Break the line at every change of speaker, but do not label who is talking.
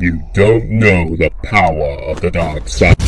You don't know the power of the dark side.